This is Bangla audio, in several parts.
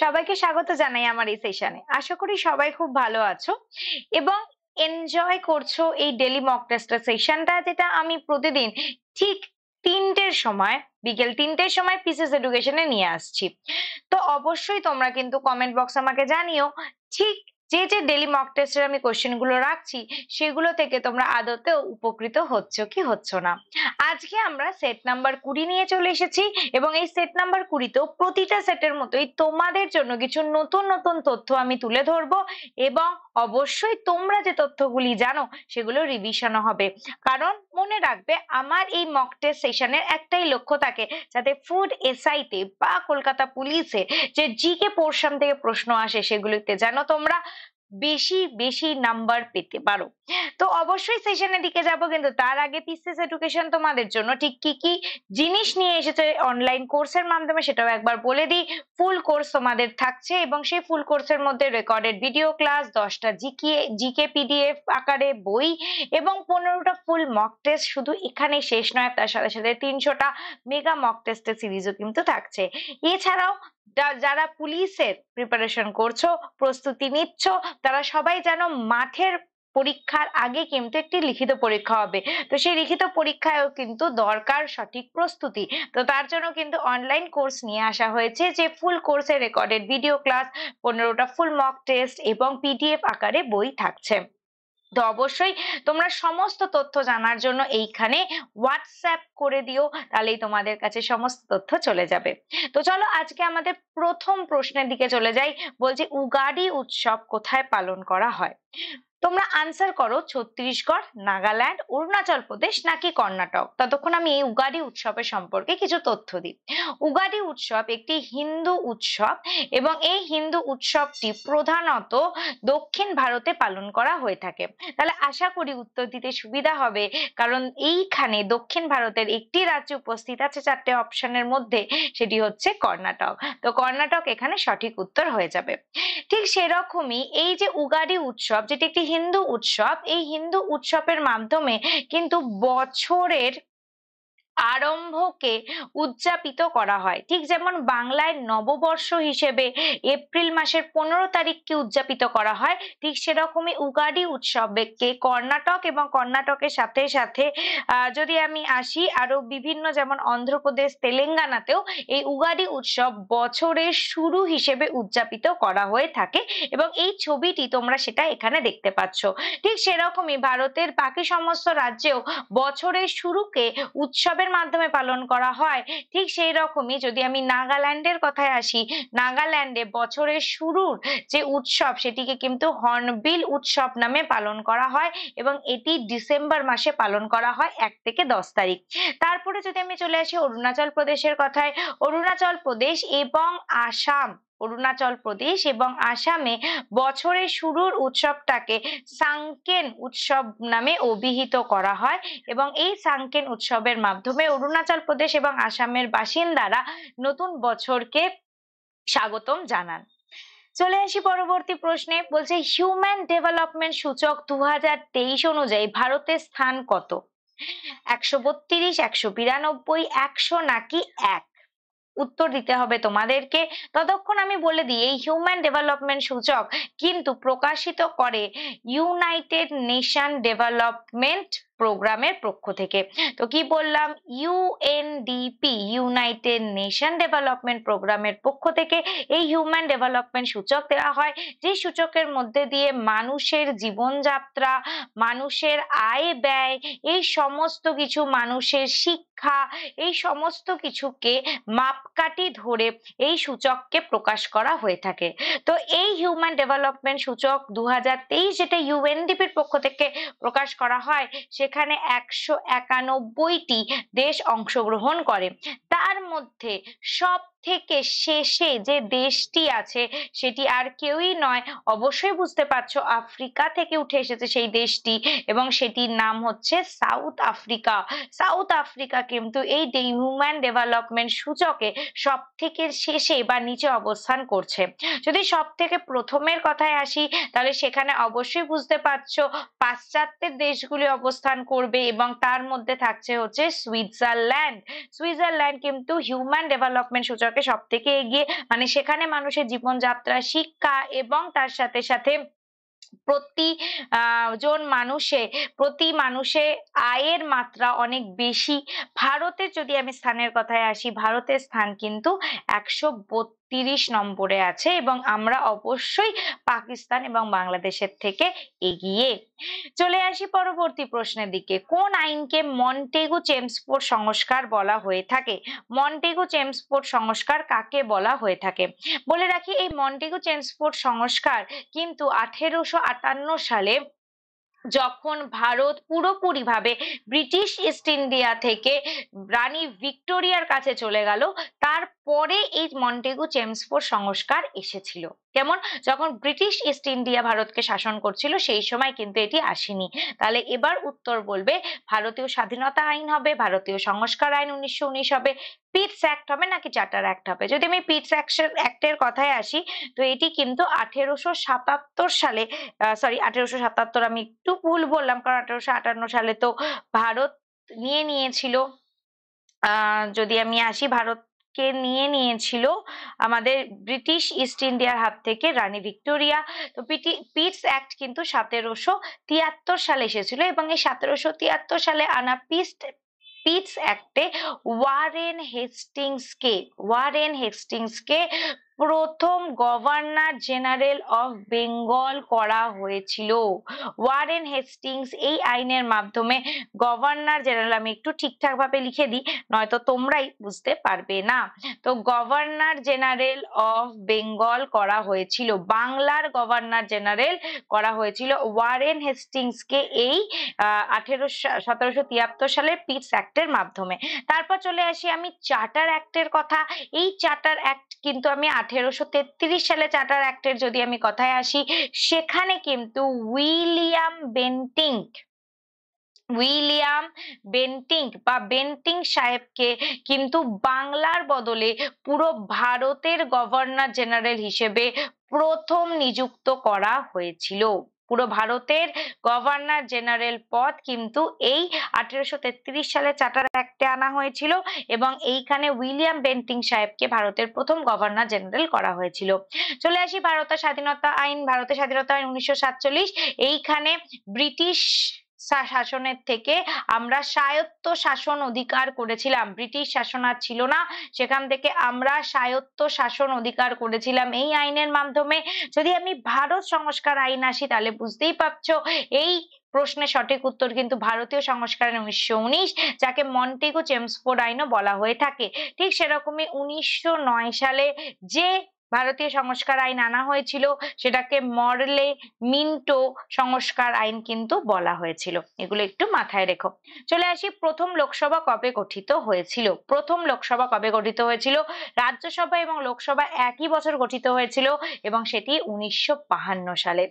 সবাইকে স্বাগত জানাই আমার এই সেশনে আশা করি সবাই খুব ভালো আছো এবং এনজয় করছ এই ডেলি মক টেস্টের সেশনটা যেটা আমি প্রতিদিন ঠিক তিনটের সময়, বিকেল তিনটের সময় পিসেস এডুকেশনে নিয়ে আসছি। তো অবশ্যই তোমরা কিন্তু কমেন্ট বক্স আমাকে জানিও, ঠিক যে যে ডেলি মক টেস্টের আমি কোশ্চেনগুলো রাখছি, সেগুলো থেকে তোমরা আদতেও উপকৃত হচ্ছ কি হচ্ছ না। আজকে আমরা সেট নাম্বার কুড়ি নিয়ে চলে এসেছি এবং এই সেট নাম্বার কুড়িতেও প্রতিটা সেটের মতোই তোমাদের জন্য কিছু নতুন নতুন তথ্য আমি তুলে ধরবো এবং অবশ্যই তোমরা যে তথ্যগুলি জানো, সেগুলো রিভিশনও হবে। কারণ মনে রাখবে, আমার এই মক টেস্ট সেশনের একটাই লক্ষ্য থাকে যাতে ফুড এসআইতে বা কলকাতা পুলিশে যে জিকে পোর্শন থেকে প্রশ্ন আসে সেগুলিতে। যেন তোমরা? বেশি বেশি নাম্বার পেতে পারো। তো অবশ্যই সেশনের দিকে যাব, কিন্তু তার আগে পিসেস এডুকেশন তোমাদের জন্য। ঠিক কি কি জিনিস নিয়ে এসেছে অনলাইন কোর্সের মাধ্যমে সেটাও একবার বলে দিই। ফুল কোর্স তোমাদের থাকছে এবং সেই ফুল কোর্সের মধ্যে রেকর্ডেড ভিডিও ক্লাস দশটা জিকে জিকে পিডিএফ আকারে বই এবং পনেরোটা ফুল মক টেস্ট শুধু এখানেই শেষ নয়, তার সাথে সাথে তিনশোটা মেগা মক টেস্টের সিরিজও কিন্তু থাকছে। এছাড়াও যারা পুলিশের প্রিপারেশন করছ, প্রস্তুতি নিচ্ছ, তারা সবাই যেন মাঠের পরীক্ষার আগে কিন্তু একটি লিখিত পরীক্ষা হবে। তো সেই লিখিত পরীক্ষায়ও কিন্তু দরকার সঠিক প্রস্তুতি। তো তার জন্য কিন্তু অনলাইন কোর্স নিয়ে আসা হয়েছে, যে ফুল কোর্সের রেকর্ডেড ভিডিও ক্লাস পনেরোটা ফুল মক টেস্ট এবং পিডিএফ আকারে বই থাকছে। তো অবশ্যই তোমরা সমস্ত তথ্য জানার জন্য এইখানে হোয়াটসঅ্যাপ করে দিও, তাহলেই তোমাদের কাছে সমস্ত তথ্য চলে যাবে। তো চলো আজকে আমাদের প্রথম প্রশ্নের দিকে চলে যাই, বলছে উগাডি উৎসব কোথায় পালন করা হয়? তোমরা আনসার করো ছত্তিশগড়, নাগাল্যান্ড, অরুণাচল প্রদেশ নাকি কর্ণাটক? ততক্ষণ আমি এই উগাডি উৎসবের সম্পর্কে কিছু তথ্য দিই। উগাডি উৎসব একটি হিন্দু উৎসব এবং এই হিন্দু উৎসবটি প্রধানত দক্ষিণ ভারতে পালন করা হয়ে থাকে। তাহলে আশা করি উত্তর দিতে সুবিধা হবে, কারণ এইখানে দক্ষিণ ভারতের একটি রাজ্য উপস্থিত আছে চারটে অপশনের মধ্যে, সেটি হচ্ছে কর্ণাটক। তো কর্ণাটক এখানে সঠিক উত্তর হয়ে যাবে। ঠিক সেরকমই এই যে উগাডি উৎসব, যেটি একটি হিন্দু উৎসব এই হিন্দু উৎসবের মাধ্যমে কিন্তু বছরের আরম্ভকে উদযাপিত করা হয়। ঠিক যেমন বাংলায় নববর্ষ হিসেবে এপ্রিল মাসের পনেরো তারিখকে উদযাপিত করা হয়, ঠিক সেরকমই উগাডি উৎসবকে কর্ণাটক এবং কর্ণাটকের সাথে সাথে যদি আমি আসি আরও বিভিন্ন যেমন অন্ধ্রপ্রদেশ, তেলেঙ্গানাতেও এই উগাডি উৎসব বছরের শুরু হিসেবে উদযাপিত করা হয়ে থাকে এবং এই ছবিটি তোমরা সেটা এখানে দেখতে পাচ্ছ। ঠিক সেরকমই ভারতের বাকি সমস্ত রাজ্যেও বছরের শুরুকে উৎসবের উৎসবের মাধ্যমে পালন করা হয়। ঠিক সেই রকমই যদি আমি নাগাল্যান্ডের কথায় আসি, নাগাল্যান্ডে বছরের শুরুর যে উৎসব সেটিকে কিন্তু হর্নবিল উৎসব নামে পালন করা হয় এবং এটি ডিসেম্বর মাসে পালন করা হয় এক থেকে দশ তারিখ। তারপরে যদি আমি চলে আসি অরুণাচল প্রদেশের কথায়, অরুণাচল প্রদেশ এবং আসাম। অরুণাচল প্রদেশ এবং আসামে বছরের শুরুর উৎসবটাকে সাংকেন উৎসব নামে অভিহিত করা হয় এবং এই সাংকেন উৎসবের মাধ্যমে অরুণাচল প্রদেশ এবং আসামের বাসিন্দারা নতুন বছরকে স্বাগতম জানান। চলে আসি পরবর্তী প্রশ্নে, বলছে হিউম্যান ডেভেলপমেন্ট সূচক দু হাজার তেইশ অনুযায়ী ভারতের স্থান কত? একশো বত্রিশ, একশো বিরানব্বই, একশো নাকি এক? উত্তর দিতে হবে তোমাদেরকে। ততক্ষণ আমি বলে দিই, এই হিউম্যান ডেভেলপমেন্ট সূচক কিন্তু প্রকাশিত করে ইউনাইটেড নেশন ডেভেলপমেন্ট প্রোগ্রামের পক্ষ থেকে। তো কি বললাম? ইউএনডিপি ইউনাইটেড নেশন ডেভেলপমেন্ট প্রোগ্রামের পক্ষ থেকে এই হিউম্যান ডেভেলপমেন্ট সূচক দেওয়া হয়, যে সূচকের মধ্যে দিয়ে মানুষের জীবনযাত্রা, মানুষের আয় ব্যয়, এই সমস্ত কিছু মানুষের শিক্ষা, এই সমস্ত কিছুকে মাপকাঠি ধরে এই সূচককে প্রকাশ করা হয়ে থাকে। তো এই হিউম্যান ডেভেলপমেন্ট সূচক দু যেটা ইউএনডিপির পক্ষ থেকে প্রকাশ করা হয়, সে যেখানে একশো একানব্বইটি দেশ অংশগ্রহণ করে। তার মধ্যে সব থেকে শেষে যে দেশটি আছে সেটি আর কেউই নয়, অবশ্যই বুঝতে পারছ আফ্রিকা থেকে উঠে এসেছে সেই দেশটি এবং সেটির নাম হচ্ছে সাউথ আফ্রিকা। সাউথ আফ্রিকা কিন্তু এই হিউম্যান ডেভেলপমেন্ট সূচকে সব থেকে শেষে বা নিচে অবস্থান করছে। যদি সব থেকে প্রথমের কথায় আসি, তাহলে সেখানে অবশ্যই বুঝতে পারছ পাশ্চাত্যের দেশগুলি অবস্থান করবে এবং তার মধ্যে থাকছে হচ্ছে সুইজারল্যান্ড। সুইজারল্যান্ড কিন্তু হিউম্যান ডেভেলপমেন্ট সূচকে সব থেকে এগিয়ে মানে সেখানে মানুষের জীবনযাত্রা, শিক্ষা এবং তার সাথে সাথে প্রতি জন মানুষে, প্রতি মানুষে আয়ের মাত্রা অনেক বেশি। ভারতের যদি আমি স্থানের কথায় আসি, ভারতের স্থান কিন্তু একশো তিরিশ নম্বরে আছে এবং আমরা অবশ্যই পাকিস্তান এবং বাংলাদেশের থেকে এগিয়ে। চলে আসি পরবর্তী প্রশ্নের দিকে। কোন আইনকে মন্টেগু চেমসফোর্ড সংস্কার বলা হয়ে থাকে? মন্টেগু চেমসফোর্ড সংস্কার কাকে বলা হয়ে থাকে? বলে রাখি, এই মন্টেগু চেমসফোর্ড সংস্কার কিন্তু আঠেরোশো আটান্ন সালে যখন ভারত পুরোপুরিভাবে ব্রিটিশ ইস্ট ইন্ডিয়া থেকে রানী ভিক্টোরিয়ার কাছে চলে গেল তারপরে এই মন্টেগু চেমসফোর সংস্কার এসেছিল। কেমন? যখন ব্রিটিশ ইস্ট ইন্ডিয়া ভারতকে শাসন করছিল, সেই সময় কিন্তু এটি আসেনি। তাহলে এবার উত্তর বলবে, ভারতীয় স্বাধীনতা আইন হবে, ভারতীয় সংস্কার আইন উনিশশো উনিশ হবে, পিটস অ্যাক্ট হবে নাকি চার্টার অ্যাক্ট হবে? যদি আমি পিটস অ্যাক্টের কথায় আসি, তো এটি কিন্তু আঠেরোশো সাতাত্তর সালে সরি আঠেরোশো সাতাত্তর আমি একটু ভুল বললাম, কারণ আঠেরোশো আটান্ন সালে তো ভারত নিয়ে নিয়েছিল। যদি আমি আসি, ভারত কে নিয়ে নিয়েছিল? আমাদের ব্রিটিশ ইস্ট ইন্ডিয়ার হাত থেকে রানী ভিক্টোরিয়া। তো পিটস অ্যাক্ট কিন্তু সতেরোশো তিয়াত্তর সালে এসেছিল এবং এই সতেরোশো তিয়াত্তর সালে আনা পিস্ট, পিটস অ্যাক্টে ওয়ারেন হেস্টিংসকে ওয়ারেন হেস্টিংসকে প্রথম গভর্নর জেনারেল অফ বেঙ্গল করা হয়েছিল। ওয়ারেন হেস্টিংস এই আইনের মাধ্যমে গভর্নর জেনারেল, আমি একটু ঠিকঠাক ভাবে লিখে দিই, নয়তো তোমরাই বুঝতে পারবে না। তো গভর্নর জেনারেল অফ বেঙ্গল করা হয়েছিল, বাংলার গভর্নর জেনারেল করা হয়েছিল ওয়ারেন হেস্টিংস কে এই আঠেরোশো, সতেরোশো তিয়াত্তর সালের পিটস অ্যাক্টের মাধ্যমে। তারপর চলে আসি আমি চার্টার অ্যাক্টের কথা। এই চার্টার অ্যাক্ট কিন্তু আমি আঠেরোশো তেত্রিশ সালে চার্টার অ্যাক্টের যদি আমি কথায় আসি, সেখানে কিন্তু উইলিয়াম বেন্টিংক উইলিয়াম বেন্টিং বা বেন্টিং সাহেবকে কিন্তু বাংলার বদলে পুরো ভারতের গভর্নর জেনারেল হিসেবে প্রথম নিযুক্ত করা হয়েছিল। পুরো ভারতের গভর্নর জেনারেল পদ কিন্তু এই আঠেরোশো সালে চার্টার অ্যাক্টে আনা হয়েছিল এবং এইখানে উইলিয়াম বেন্টিং সাহেবকে ভারতের প্রথম গভর্নর জেনারেল করা হয়েছিল। চলে আসি ভারতের স্বাধীনতা আইন, ভারতের স্বাধীনতা আইন উনিশশো সাতচল্লিশ। এইখানে ব্রিটিশ শাসনের থেকে আমরা স্বায়ত্ত শাসন অধিকার করেছিলাম। ব্রিটিশ শাসন আর ছিল না। সেখান থেকে আমরা স্বায়ত্ত শাসন অধিকার করেছিলাম। এই আইনের মাধ্যমে যদি আমি ভারত সংস্কার আইন আসি, তাহলে বুঝতেই পারছ, এই প্রশ্নের সঠিক উত্তর কিন্তু ভারতীয় সংস্কার উনিশশো উনিশ, যাকে মন্টেগো চেমসফোর্ড আইনও বলা হয়ে থাকে। ঠিক সেরকমই উনিশশো নয় সালে যে ভারতীয় সংস্কার আইন আনা হয়েছিল, সেটাকে মরলে মিন্টো সংস্কার আইন কিন্তু বলা হয়েছিল। এগুলো একটু মাথায় রেখো। চলে আসি, প্রথম লোকসভা কবে গঠিত হয়েছিল? প্রথম লোকসভা কবে গঠিত হয়েছিল? রাজ্যসভা এবং লোকসভা একই বছর গঠিত হয়েছিল এবং সেটি উনিশশো সালে।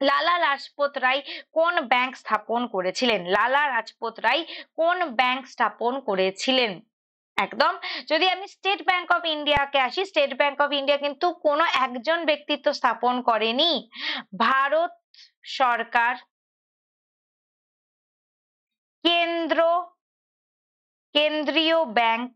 লালা লাজপত রায় কোন ব্যাংক স্থাপন করেছিলেন? লালা রাজপত রায় কোন ব্যাংক স্থাপন করেছিলেন? একদম। যদি আমি স্টেট ব্যাংক অফ ইন্ডিয়াকে আসি স্টেট ব্যাংক অফ ইন্ডিয়া কিন্তু কোনো একজন ব্যক্তিত্ব স্থাপন করেনি। ভারত সরকার কেন্দ্র, কেন্দ্রীয় ব্যাংক।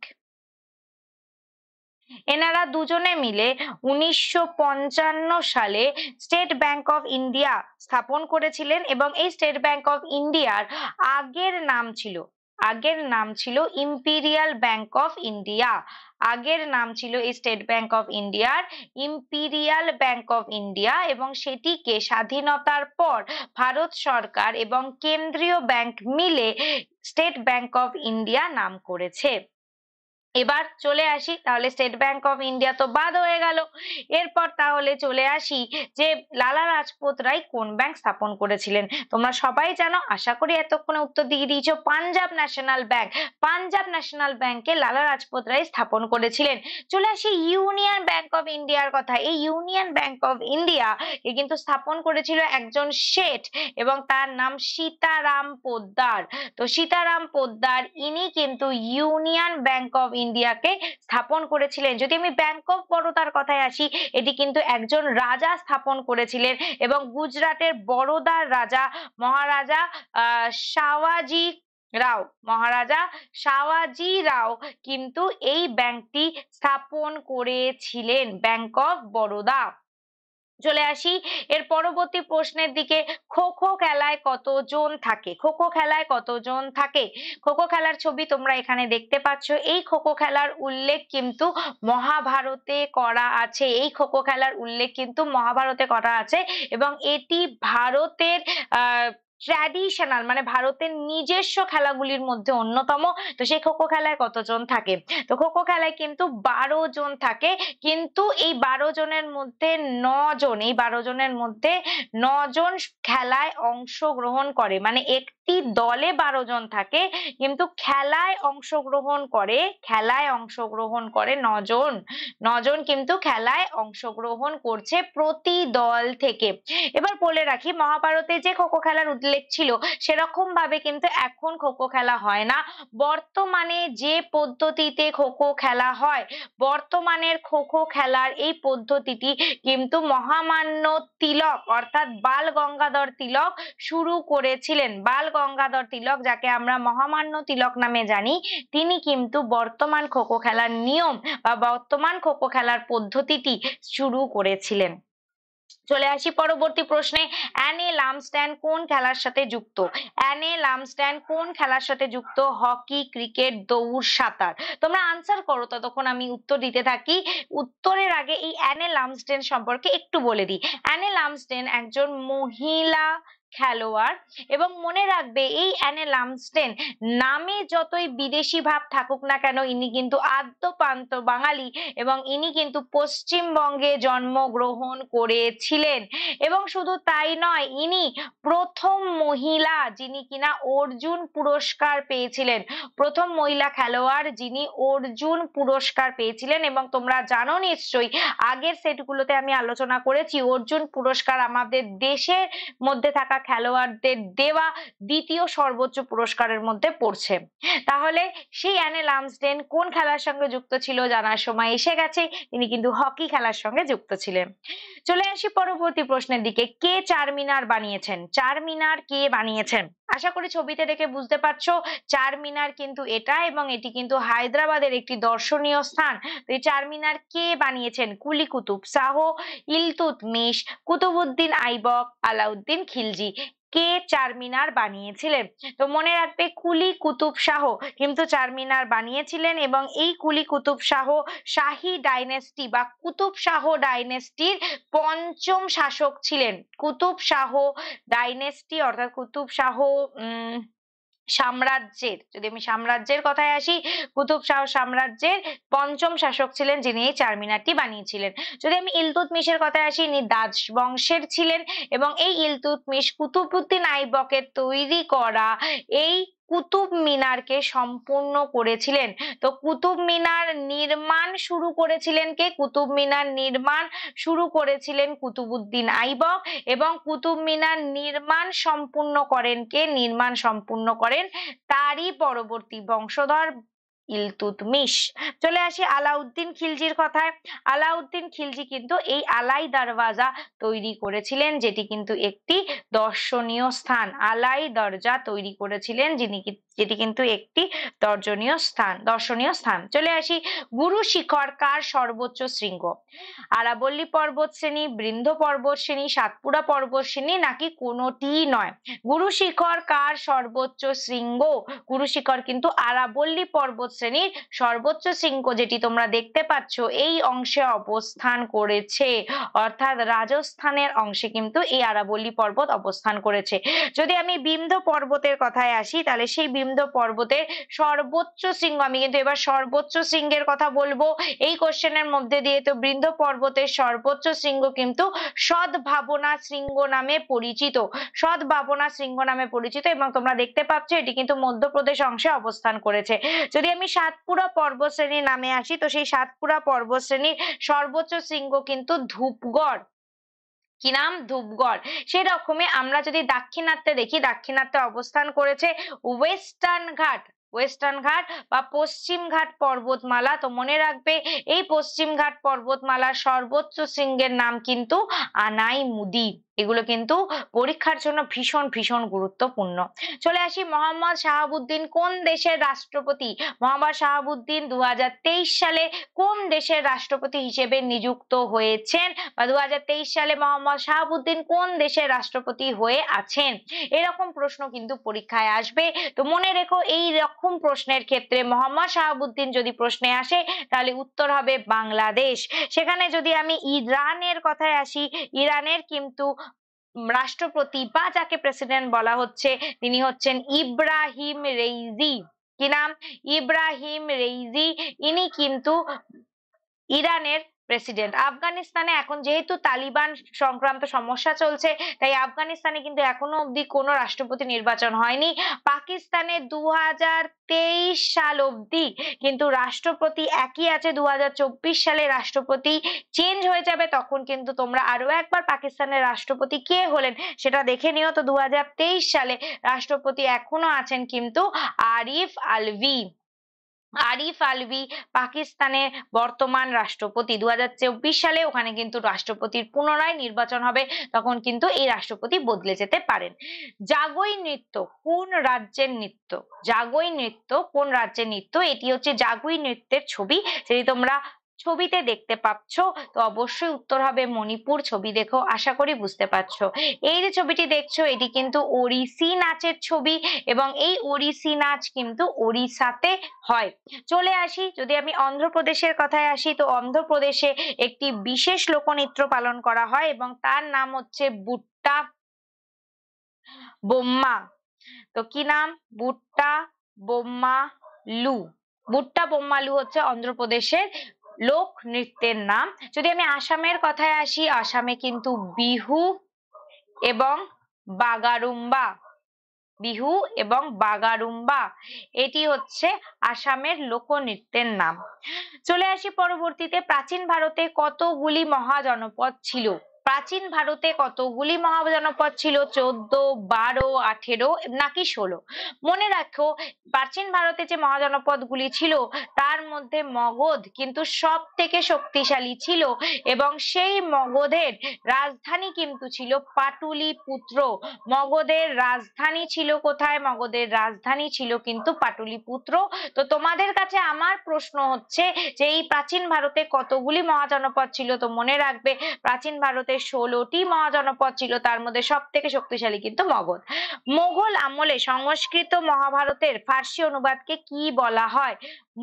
এনারা দুজনে মিলে উনিশশো পঞ্চান্ন সালে স্টেট ব্যাংক অফ ইন্ডিয়া স্থাপন করেছিলেন এবং এই স্টেট ব্যাংক অফ ইন্ডিয়ার আগের নাম ছিল আগের নাম ছিল ইম্পিরিয়াল ব্যাংক অফ ইন্ডিয়া আগের নাম ছিল স্টেট ব্যাংক অফ ইন্ডিয়ার ইম্পিরিয়াল ব্যাংক অফ ইন্ডিয়া এবং সেটিকে স্বাধীনতার পর ভারত সরকার এবং কেন্দ্রীয় ব্যাংক মিলে স্টেট ব্যাংক অফ ইন্ডিয়া নাম করেছে। এবার চলে আসি, তাহলে স্টেট ব্যাংক অফ ইন্ডিয়া তো বাদ হয়ে গেল। এরপর তাহলে চলে আসি যে লালা রাজপত রায় কোন ব্যাংক স্থাপন করেছিলেন? তোমরা সবাই জানো, আশা করি এতক্ষণে উত্তর দিয়ে দিয়েছ, Punjab National Bank. Punjab National ব্যাংকে লালা রাজপত রায় স্থাপন করেছিলেন। চলে আসি ইউনিয়ন ব্যাংক অফ ইন্ডিয়ার কথা। এই ইউনিয়ন ব্যাংক অফ ইন্ডিয়া এ কিন্তু স্থাপন করেছিল একজন শেঠ এবং তার নাম সীতারাম পোদ্দার। তো সীতারাম পোদ্দার, ইনি কিন্তু ইউনিয়ন ব্যাংক অফ ইন্ডিয়াকে স্থাপন করেছিলেন। যদি আমি ব্যাংক অফ বরোদার কথায় আসি, এটি কিন্তু একজন রাজা স্থাপন করেছিলেন এবং গুজরাটের বরোদার রাজা মহারাজা শাওয়াজি রাও, মহারাজা শাওয়াজি রাও কিন্তু এই ব্যাংকটি স্থাপন করেছিলেন, ব্যাংক অফ বরোদা। চলে আসি। এর পরবর্তী প্রশ্নের দিকে, খো খো খেলায় কতজন থাকে? খো খো খেলায় কতজন থাকে? খো খো খেলার ছবি তোমরা এখানে দেখতে পাচ্ছ। এই খো খো খেলার উল্লেখ কিন্তু মহাভারতে করা আছে। এই খো খো খেলার উল্লেখ কিন্তু মহাভারতে করা আছে এবং এটি ভারতের, আহ ট্র্যাডিশনাল মানে ভারতের নিজস্ব খেলাগুলির মধ্যে অন্যতম। তো সেই খো খো খেলায় কতজন থাকে? তো খো খো খেলায় কিন্তু বারো জন থাকে। কিন্তু এই বারো জনের মধ্যে ন জন এই বারো জনের মধ্যে ন জন খেলায় অংশগ্রহণ করে। মানে একটি দলে বারো জন থাকে, কিন্তু খেলায় অংশগ্রহণ করে, খেলায় অংশগ্রহণ করে নজন নজন কিন্তু খেলায় অংশগ্রহণ করছে প্রতি দল থেকে। এবার বলে রাখি, মহাভারতে যে খো খো খেলার উল্লেখ ছিল সেরকম ভাবে কিন্তু এখন খোখো খেলা হয় না। বর্তমানে যে পদ্ধতিতে খোখো খেলা হয়, বর্তমানের খোখো খেলার এই পদ্ধতিটি কিন্তু মহামান্য তিলক, অর্থাৎ বাল গঙ্গাধর তিলক শুরু করেছিলেন। বাল গঙ্গাধর তিলক, যাকে আমরা মহামান্য তিলক নামে জানি, তিনি কিন্তু বর্তমান খোখো খেলার নিয়ম বা বর্তমান খোখো খেলার পদ্ধতিটি শুরু করেছিলেন। চলে আসি পরবর্তী প্রশ্নে। অ্যানে লামস্ট্যান্ড কোন খেলার সাথে যুক্ত? অ্যানে লামস্ট্যান্ড কোন খেলার সাথে যুক্ত? হকি, ক্রিকেট, দৌড়, সাঁতার। তোমরা আনসার করো, ততক্ষণ আমি উত্তর দিতে থাকি। উত্তরের আগে এই অ্যানে লামস্টেন সম্পর্কে একটু বলে দিই। অ্যানে লামস্টেন একজন মহিলা খেলোয়াড়। এবং মনে রাখবে, এই অ্যানে লামস্টেন নামে যতই বিদেশি ভাব থাকুক না কেন, ইনি কিন্তু আদ্যপান্ত বাঙালি এবং ইনি কিন্তু পশ্চিমবঙ্গে জন্মগ্রহণ করেছিলেন। এবং শুধু তাই নয়, ইনি প্রথম মহিলা যিনি কিনা অর্জুন পুরস্কার পেয়েছিলেন। প্রথম মহিলা খেলোয়াড় যিনি অর্জুন পুরস্কার পেয়েছিলেন এবং তোমরা জানো নিশ্চয়ই, আগের সেটগুলোতে আমি আলোচনা করেছি, অর্জুন পুরস্কার আমাদের দেশের মধ্যে থাকা খেলোয়াড়দের দেওয়া দ্বিতীয় সর্বোচ্চ পুরস্কারের মধ্যে পড়ছে। তাহলে সেই অ্যানে লামসডেন কোন খেলার সঙ্গে যুক্ত ছিল জানার সময় এসে গেছে। তিনি কিন্তু হকি খেলার সঙ্গে যুক্ত ছিলেন। চলে আসি পরবর্তী প্রশ্নের দিকে। কে চারমিনার বানিয়েছেন? চারমিনার কে বানিয়েছেন? আশা করি ছবিতে দেখে বুঝতে পারছ, চারমিনার কিন্তু এটা এবং এটি কিন্তু হায়দ্রাবাদের একটি দর্শনীয় স্থান। তো এই চারমিনার কে বানিয়েছেন? কুলি কুতুব শাহ ইলতুতমিশ কুতুবুদ্দিন আইবক, আলাউদ্দিন খিলজি। কে চারমিনার বানিয়েছিলেন? তো মনে রাখবে কুলি কুতুব শাহ কিন্তু চারমিনার বানিয়েছিলেন এবং এই কুলি কুতুব শাহ শাহী ডাইনেস্টি বা কুতুব শাহ ডাইনেস্টির পঞ্চম শাসক ছিলেন। কুতুব শাহ ডাইনেস্টি অর্থাৎ কুতুব শাহ, উম সাম্রাজ্যের, যদি আমি সাম্রাজ্যের কথায় আসি, কুতুব শাহ সাম্রাজ্যের পঞ্চম শাসক ছিলেন যিনি এই চারমিনারটি বানিয়েছিলেন। যদি আমি ইলতুৎমিশের কথায় আসি, ইনি দাস বংশের ছিলেন এবং এই ইলতুৎমিশ কুতুবুদ্দিন আইবকের তৈরি করা এই কুতুব মিনারকে সম্পূর্ণ করেছিলেন। তো কুতুব মিনার নির্মাণ শুরু করেছিলেন কে? কুতুব মিনার নির্মাণ শুরু করেছিলেন কুতুবুদ্দিন আইবক এবং কুতুব মিনার নির্মাণ সম্পূর্ণ করেন কে? নির্মাণ সম্পূর্ণ করেন তারই পরবর্তী বংশধর ইলতুতমিশ চলে আসি আলাউদ্দিন খিলজির কথায়। আলাউদ্দিন খিলজি কিন্তু এই আলাই দরওয়াজা তৈরি করেছিলেন, যেটি কিন্তু একটি দর্শনীয় স্থান। আলাই দরজা তৈরি করেছিলেন, যিনি যেটি কিন্তু একটি দর্শনীয় স্থান দর্শনীয় স্থান। চলে আসি গুরু শিখর কার সর্বোচ্চ শৃঙ্গ। আরাবল্লী পর্বত শ্রেণি, বৃন্দ পর্বত শ্রেণি, সাতপুরা পর্বত শ্রেণি নাকি কোনোটি নয়। গুরু শিখর কার সর্বোচ্চ শৃঙ্গ? গুরু শিখর কিন্তু আরাবল্লী পর্বত শ্রেণির সর্বোচ্চ শৃঙ্গ যেটি তোমরা দেখতে পাচ্ছ, এই অংশে অবস্থান করেছে। অর্থাৎ রাজস্থানের অংশে কিন্তু এই আরাবল্লী পর্বত অবস্থান করেছে। যদি আমি বিন্দ পর্বতের কথায় আসি, তাহলে সেই বিন্দ পর্বতের সর্বোচ্চ শৃঙ্গ, আমি কিন্তু এবার সর্বোচ্চ শৃঙ্গের কথা বলব। এই কোশ্চেনের মধ্যে দিয়ে তো বৃন্দ পর্বতের সর্বোচ্চ শৃঙ্গ কিন্তু সদ্ভাবনা শৃঙ্গ নামে পরিচিত। সদ্ভাবনা শৃঙ্গ নামে পরিচিত এবং তোমরা দেখতে পাচ্ছ এটি কিন্তু মধ্যপ্রদেশ অংশে অবস্থান করেছে। যদি আমি সাতপুরা পর্বতশ্রেণীর নামে আসি, তো সেই সাতপুরা পর্বতশ্রেণীর সর্বোচ্চ শৃঙ্গ কিন্তু ধূপগড়। কি নাম? ধূপগড়। সেই রকমই আমরা যদি দাক্ষিণাত্যে দেখি, দাক্ষিণাত্যে অবস্থান করেছে ওয়েস্টার্ন ঘাট। ওয়েস্টার্ন ঘাট বা পশ্চিম ঘাট পর্বতমালা। তো মনে রাখবে, এই পশ্চিম ঘাট পর্বতমালার সর্বোচ্চ শৃঙ্গের নাম কিন্তু আনাই মুদি এগুলো কিন্তু পরীক্ষার জন্য ভীষণ ভীষণ গুরুত্বপূর্ণ। চলে আসি মোহাম্মদ শাহাবুদ্দিন, কোন দেশের রাষ্ট্রপতি? মোহাম্মদ শাহাবুদ্দিন দু সালে কোন দেশের রাষ্ট্রপতি হিসেবে নিযুক্ত হয়েছেন? বা দু সালে মোহাম্মদ শাহাবুদ্দিন কোন দেশের রাষ্ট্রপতি হয়ে আছেন? এরকম প্রশ্ন কিন্তু পরীক্ষায় আসবে। তো মনে রেখো, এই রকম প্রশ্নের ক্ষেত্রে মোহাম্মদ শাহাবুদ্দিন যদি প্রশ্নে আসে, তাহলে উত্তর হবে বাংলাদেশ। সেখানে যদি আমি ইরানের কথায় আসি, ইরানের কিন্তু রাষ্ট্রপতি বা যাকে প্রেসিডেন্ট বলা হচ্ছে, তিনি হচ্ছেন ইব্রাহিম রেইজি। কি নাম? ইব্রাহিম রেইজি। ইনি কিন্তু ইরানের প্রেসিডেন্ট আফগানিস্তানে এখন যেহেতু তালিবান সংক্রান্ত সমস্যা চলছে, তাই আফগানিস্তানে কিন্তু এখনও অবধি কোনো রাষ্ট্রপতি নির্বাচন হয়নি। পাকিস্তানে দু তেইশ সাল অবধি কিন্তু রাষ্ট্রপতি একই আছে। দু হাজার চব্বিশ সালে রাষ্ট্রপতি চেঞ্জ হয়ে যাবে, তখন কিন্তু তোমরা আরও একবার পাকিস্তানের রাষ্ট্রপতি কে হলেন সেটা দেখে নিও। তো দু হাজার তেইশ সালে রাষ্ট্রপতি এখনও আছেন কিন্তু আরিফ আলভি। আরিফ আলভি পাকিস্তানের বর্তমান রাষ্ট্রপতি। দু সালে ওখানে কিন্তু রাষ্ট্রপতির পুনরায় নির্বাচন হবে, তখন কিন্তু এই রাষ্ট্রপতি বদলে যেতে পারেন। জাগই নৃত্য কোন রাজ্যের নৃত্য? জাগই নৃত্য কোন রাজ্যের নৃত্য? এটি হচ্ছে জাগুই নৃত্যের ছবি। যদি তোমরা ছবিতে দেখতে পাচ্ছ, তো অবশ্যই উত্তর হবে মণিপুর ছবি দেখো, আশা করি বুঝতে পারছ। এই যে ছবিটি দেখছ, এটি কিন্তু ওড়িশি নাচের ছবি এবং এই ওড়িশি নাচ কিন্তু ওড়িশাতে হয়। চলে আসি, যদি আমি অন্ধ্রপ্রদেশের কথায় আসি, তো অন্ধ্রপ্রদেশে একটি বিশেষ লোকনৃত্য পালন করা হয় এবং তার নাম হচ্ছে বুট্টা বোম্মা। তো কি নাম? বুট্টা বোম্মা লু বুট্টা বোম্মালু হচ্ছে অন্ধ্রপ্রদেশের লোক নৃত্যের নাম। যদি আমি আসামের কথায় আসি, আসামে কিন্তু বিহু এবং বাগারুম্বা। বিহু এবং বাগারুম্বা, এটি হচ্ছে আসামের লোকনৃত্যের নাম। চলে আসি পরবর্তীতে, প্রাচীন ভারতে কতগুলি মহাজনপদ ছিল? প্রাচীন ভারতে কতগুলি মহাজনপদ ছিল? চোদ্দ, বারো, আঠেরো, নাকি ষোলো? মনে রাখো, প্রাচীন ভারতে যে মহাজনপদ গুলি ছিল, তার মধ্যে মগধ কিন্তু সব থেকে শক্তিশালী ছিল এবং সেই মগধের রাজধানী কিন্তু ছিল পাটুলি পুত্র মগধের রাজধানী ছিল কোথায়? মগধের রাজধানী ছিল কিন্তু পাটুলি পুত্র তো তোমাদের কাছে আমার প্রশ্ন হচ্ছে যে, এই প্রাচীন ভারতে কতগুলি মহাজনপদ ছিল? তো মনে রাখবে, প্রাচীন ভারতে ভারতের ষোলোটি মহাজনপদ ছিল, তার মধ্যে সব থেকে শক্তিশালী কিন্তু মগধ মোগল আমলে সংস্কৃত মহাভারতের ফার্সি অনুবাদকে কি বলা হয়?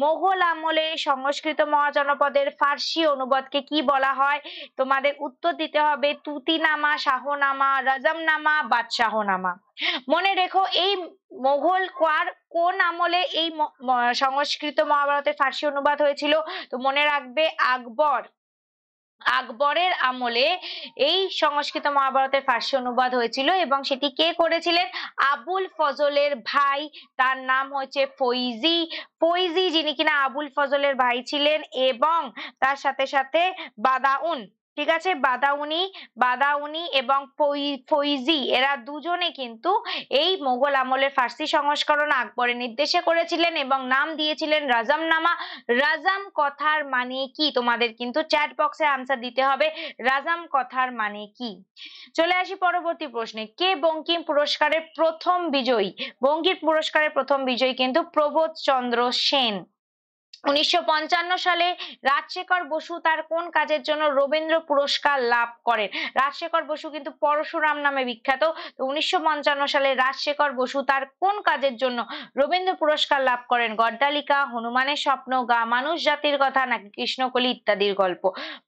মোগল আমলে সংস্কৃত মহাজনপদের ফার্সি অনুবাদকে কি বলা হয়? তোমাদের উত্তর দিতে হবে তুতিনামা, শাহনামা, রাজামনামা, বাদশাহনামা। মনে রেখো, এই মোগল কার, কোন আমলে এই সংস্কৃত মহাভারতের ফার্সি অনুবাদ হয়েছিল? তো মনে রাখবে আকবর। আকবরের আমলে এই সংস্কৃত মহাভারতের ফার্সি অনুবাদ হয়েছিল এবং সেটি কে করেছিলেন? আবুল ফজলের ভাই। তার নাম হচ্ছে ফৈজি। ফৈজি যিনি কিনা আবুল ফজলের ভাই ছিলেন এবং তার সাথে সাথে বাদাউন। ঠিক আছে? বাদাউনি বাদাউনি এবং ফৈজি এরা দুজনে কিন্তু এই মোগল আমলের ফার্সি সংস্করণ আকবরের নির্দেশে করেছিলেন এবং নাম দিয়েছিলেন রাজাম নামা রাজাম কথার মানে কি? তোমাদের কিন্তু চ্যাট বক্সে আনসার দিতে হবে। রাজাম কথার মানে কি? চলে আসি পরবর্তী প্রশ্নে। কে বঙ্কিম পুরস্কারের প্রথম বিজয়ী? বঙ্কিম পুরস্কারের প্রথম বিজয়ী কিন্তু প্রবোধ চন্দ্র সেন। উনিশশো সালে রাজশেখর বসু তার কোন কাজের জন্য রবীন্দ্র পুরস্কার লাভ করেন? রাজশেখর বসু কিন্তু পরশুরাম নামে বিখ্যাত। তো উনিশশো সালে রাজশেখর বসু তার কোন কাজের জন্য রবীন্দ্র পুরস্কার লাভ করেন? গড্ডালিকা হনুমানের স্বপ্ন, গা মানুষ জাতির কথা নাকি কৃষ্ণকলি ইত্যাদির গল্প?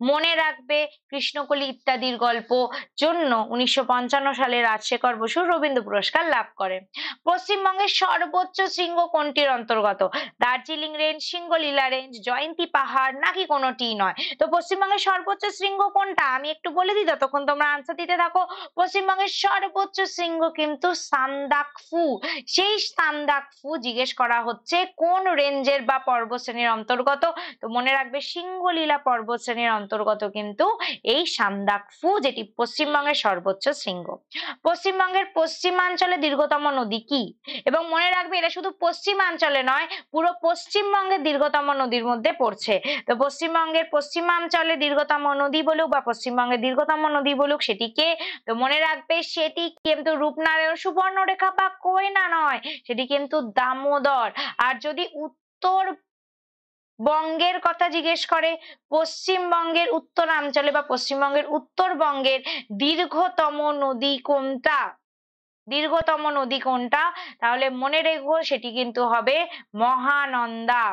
মনে রাখবে কৃষ্ণকলি ইত্যাদির গল্প জন্য উনিশশো পঞ্চান্ন সালে রাজশেখর বসু রবীন্দ্র পুরস্কার লাভ করেন। পশ্চিমবঙ্গের সর্বোচ্চ শৃঙ্গ কোনটির অন্তর্গত? দার্জিলিং রেঞ্জ সিংহ সিংহলীলা রেঞ্জ, জয়ন্তী পাহাড়, নাকি কোনোটি নয়। তো পশ্চিমবঙ্গের সর্বোচ্চ শৃঙ্গ কোনটা? আমি একটু বলে দিই ততক্ষণ তোমরা আনসার দিতে থাকো। পশ্চিমবঙ্গের সর্বোচ্চ শৃঙ্গ কিন্তু সান্দাকফু। সেই সান্দাকফু জিজ্ঞেস করা হচ্ছে, কোন রেঞ্জের বা পর্বত শ্রেণির অন্তর্গত? তো মনে রাখবে, সিংহলীলা পর্বত শ্রেণির অন্তর্গত কিন্তু এই সান্দাকফু, যেটি পশ্চিমবঙ্গের সর্বোচ্চ শৃঙ্গ। পশ্চিমবঙ্গের পশ্চিমাঞ্চলে দীর্ঘতম নদী কি? এবং মনে রাখবে, এটা শুধু পশ্চিমাঞ্চলে নয়, পুরো পশ্চিমবঙ্গের দীর্ঘতম নদীর মধ্যে পড়ছে। তো পশ্চিমবঙ্গের পশ্চিমাঞ্চলে দীর্ঘতম নদী বলুক বা পশ্চিমবঙ্গের দীর্ঘতম নদী বলুক সেটিকে তো মনে রাখবে সেটি কিন্তু রূপনারায়ণ সুবর্ণরেখা বা কোয়না নয়, সেটি কিন্তু দামোদর। আর যদি উত্তর বঙ্গের কথা জিজ্ঞেস করে, পশ্চিমবঙ্গের উত্তরাঞ্চলে বা পশ্চিমবঙ্গের উত্তরবঙ্গের দীর্ঘতম নদী কোনটা? দীর্ঘতম নদী কোনটা? তাহলে মনে রেখো সেটি কিন্তু হবে মহানন্দা।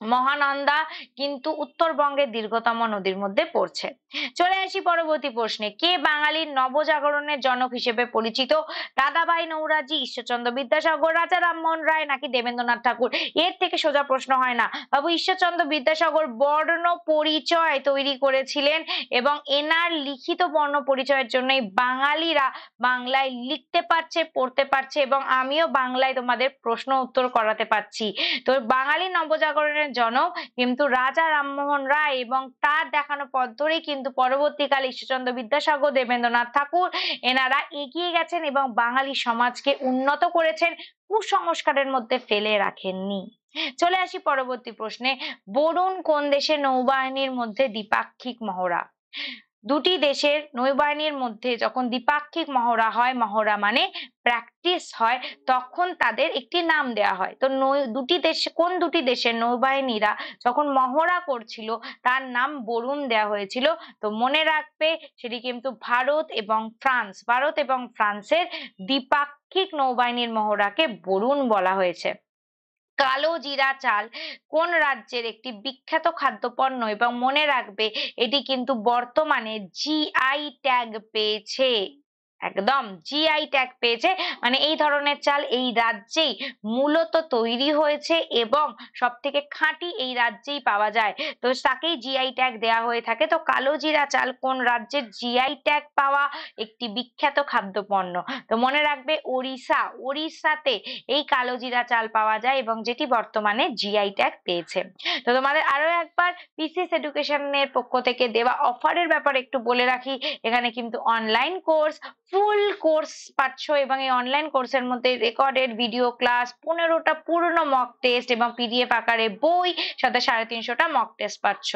মহানন্দা কিন্তু উত্তরবঙ্গের দীর্ঘতম নদীর মধ্যে পড়ছে। চলে আসি পরবর্তী প্রশ্নে। কে বাঙালির নবজাগরণের জনক হিসেবে পরিচিত? দাদাভাই নৌরাজি, ঈশ্বরচন্দ্র বিদ্যাসাগর, রাজা রামমোহন রায় নাকি দেবেন্দ্রনাথ ঠাকুর? এর থেকে সোজা প্রশ্ন হয় না। বাবু, ঈশ্বরচন্দ্র বিদ্যাসাগর বর্ণ পরিচয় তৈরি করেছিলেন এবং এনার লিখিত বর্ণ পরিচয়ের জন্যই বাঙালিরা বাংলায় লিখতে পারছে, পড়তে পারছে এবং আমিও বাংলায় তোমাদের প্রশ্ন উত্তর করাতে পারছি। তো বাঙালি নবজাগরণের জনক, কিন্তু রাজা রামমোহন রায় এবং তার দেখানো পথ ধরেই কিন্তু পরবর্তীকালে ঈশ্বরচন্দ্র বিদ্যাসাগর দেবেন্দ্রনাথ ঠাকুর এনারা এগিয়ে গেছেন এবং বাঙালি সমাজকে উন্নত করেছেন, কুসংস্কারের মধ্যে ফেলে রাখেননি। চলে আসি পরবর্তী প্রশ্নে, বরুণ কোন দেশে নৌবাহিনীর মধ্যে দ্বিপাক্ষিক মহড়া? দুটি দেশের নৌবাহিনীর মধ্যে যখন দ্বিপাক্ষিক মহড়া হয়, মহড়া মানে প্র্যাকটিস হয়, তখন তাদের একটি নাম দেয়া হয়। তো দুটি দেশ, কোন দুটি দেশের নৌবাহিনীরা যখন মহড়া করছিল, তার নাম বরুণ দেয়া হয়েছিল। তো মনে রাখবে, সেটি কিন্তু ভারত এবং ফ্রান্স, ভারত এবং ফ্রান্সের দ্বিপাক্ষিক নৌবাহিনীর মহড়াকে বরুণ বলা হয়েছে। কালো জিরা চাল কোন রাজ্যের একটি বিখ্যাত খাদ্যপণ্য এবং মনে রাখবে এটি কিন্তু বর্তমানে জিআই ট্যাগ পেয়েছে। একদম জিআই ট্যাগ পেয়েছে। মানে এই ধরনের চাল এই রাজ্যেই মূলত তৈরি হয়েছে এবং সব থেকে খাঁটি এই রাজ্যেই পাওয়া যায়। তো তাকেই জিআই ট্যাগ দেওয়া হয়ে থাকে। তো কালো জিরা চাল কোন রাজ্যের জিআই ট্যাগ পাওয়া একটি বিখ্যাত খাদ্যপণ্য? তো মনে রাখবে ওড়িশা। ওড়িশাতে এই কালো জিরা চাল পাওয়া যায় এবং যেটি বর্তমানে জিআই ট্যাগ পেয়েছে। তো তোমাদের আরও একবার পিসিএস এডুকেশনের পক্ষ থেকে দেওয়া অফারের ব্যাপারে একটু বলে রাখি। এখানে কিন্তু অনলাইন কোর্স ফুল কোর্স পাচ্ছ এবং এই অনলাইন কোর্সের মধ্যে রেকর্ডেড ভিডিও ক্লাস পনেরোটা পুরনো মক টেস্ট এবং পিডিএফ আকারে বই, সাথে সাড়ে তিনশোটা মক টেস্ট পাচ্ছ।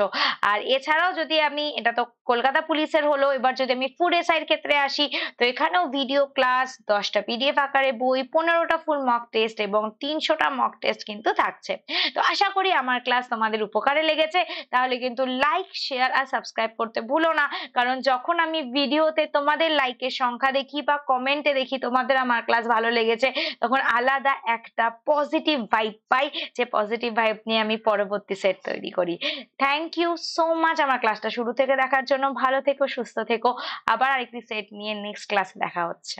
আর এছাড়াও যদি আমি, এটা তো কলকাতা পুলিশের হলো, এবার যদি আমি ফুড এসআইয়ের ক্ষেত্রে আসি, তো এখানেও ভিডিও ক্লাস দশটা পিডিএফ আকারে বই, পনেরোটা ফুল মক টেস্ট এবং তিনশোটা মক টেস্ট কিন্তু থাকছে। তো আশা করি আমার ক্লাস তোমাদের উপকারে লেগেছে। তাহলে কিন্তু লাইক শেয়ার আর সাবস্ক্রাইব করতে ভুলো না। কারণ যখন আমি ভিডিওতে তোমাদের লাইকের সংখ্যা লেখা দেখি বা কমেন্টে দেখি তোমাদের আমার ক্লাস ভালো লেগেছে, তখন আলাদা একটা পজিটিভ ভাইব পাই, যে পজিটিভ ভাইব নিয়ে আমি পরবর্তী সেট তৈরি করি। থ্যাংক ইউ সো মাচ আমার ক্লাসটা শুরু থেকে দেখার জন্য। ভালো থেকো, সুস্থ থেকো। আবার আরেকটি সেট নিয়ে নেক্সট ক্লাসে দেখা হচ্ছে।